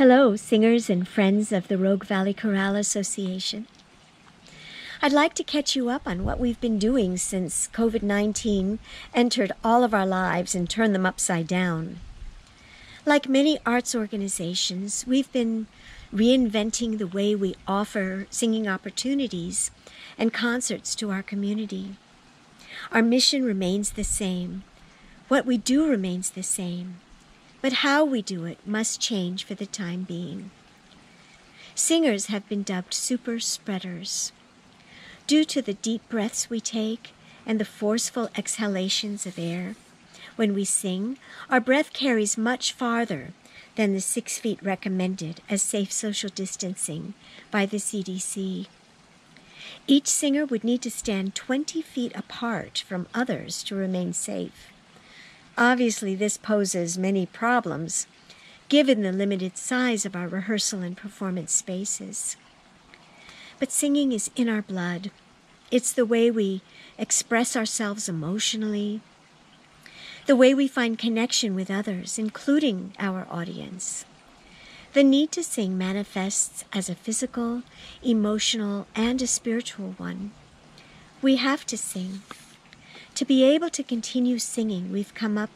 Hello, singers and friends of the Rogue Valley Chorale Association. I'd like to catch you up on what we've been doing since COVID 19 entered all of our lives and turned them upside down. Like many arts organizations, we've been reinventing the way we offer singing opportunities and concerts to our community. Our mission remains the same. What we do remains the same but how we do it must change for the time being. Singers have been dubbed super spreaders. Due to the deep breaths we take and the forceful exhalations of air, when we sing, our breath carries much farther than the six feet recommended as safe social distancing by the CDC. Each singer would need to stand 20 feet apart from others to remain safe. Obviously, this poses many problems given the limited size of our rehearsal and performance spaces. But singing is in our blood. It's the way we express ourselves emotionally, the way we find connection with others, including our audience. The need to sing manifests as a physical, emotional, and a spiritual one. We have to sing to be able to continue singing, we've come up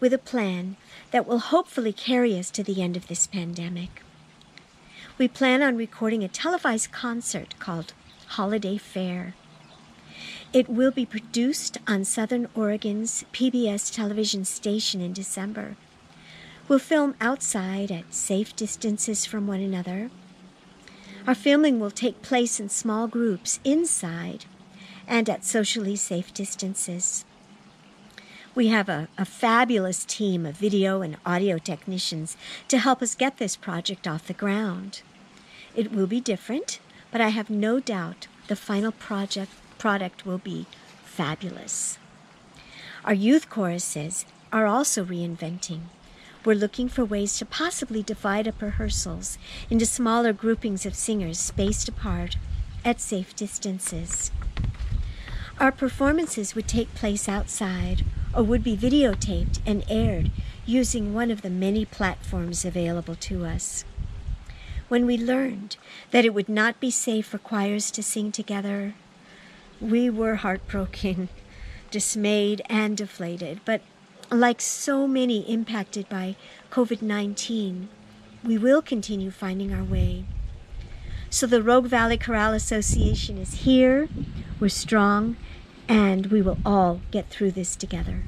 with a plan that will hopefully carry us to the end of this pandemic. We plan on recording a televised concert called Holiday Fair. It will be produced on Southern Oregon's PBS television station in December. We'll film outside at safe distances from one another. Our filming will take place in small groups inside and at socially safe distances. We have a, a, fabulous team of video and audio technicians to help us get this project off the ground. It will be different, but I have no doubt the final project product will be fabulous. Our youth choruses are also reinventing. We're looking for ways to possibly divide up rehearsals into smaller groupings of singers spaced apart at safe distances. Our performances would take place outside or would be videotaped and aired using one of the many platforms available to us. When we learned that it would not be safe for choirs to sing together, we were heartbroken, dismayed, and deflated. But like so many impacted by COVID 19, we will continue finding our way. So the Rogue Valley Chorale Association is here. We're strong, and we will all get through this together.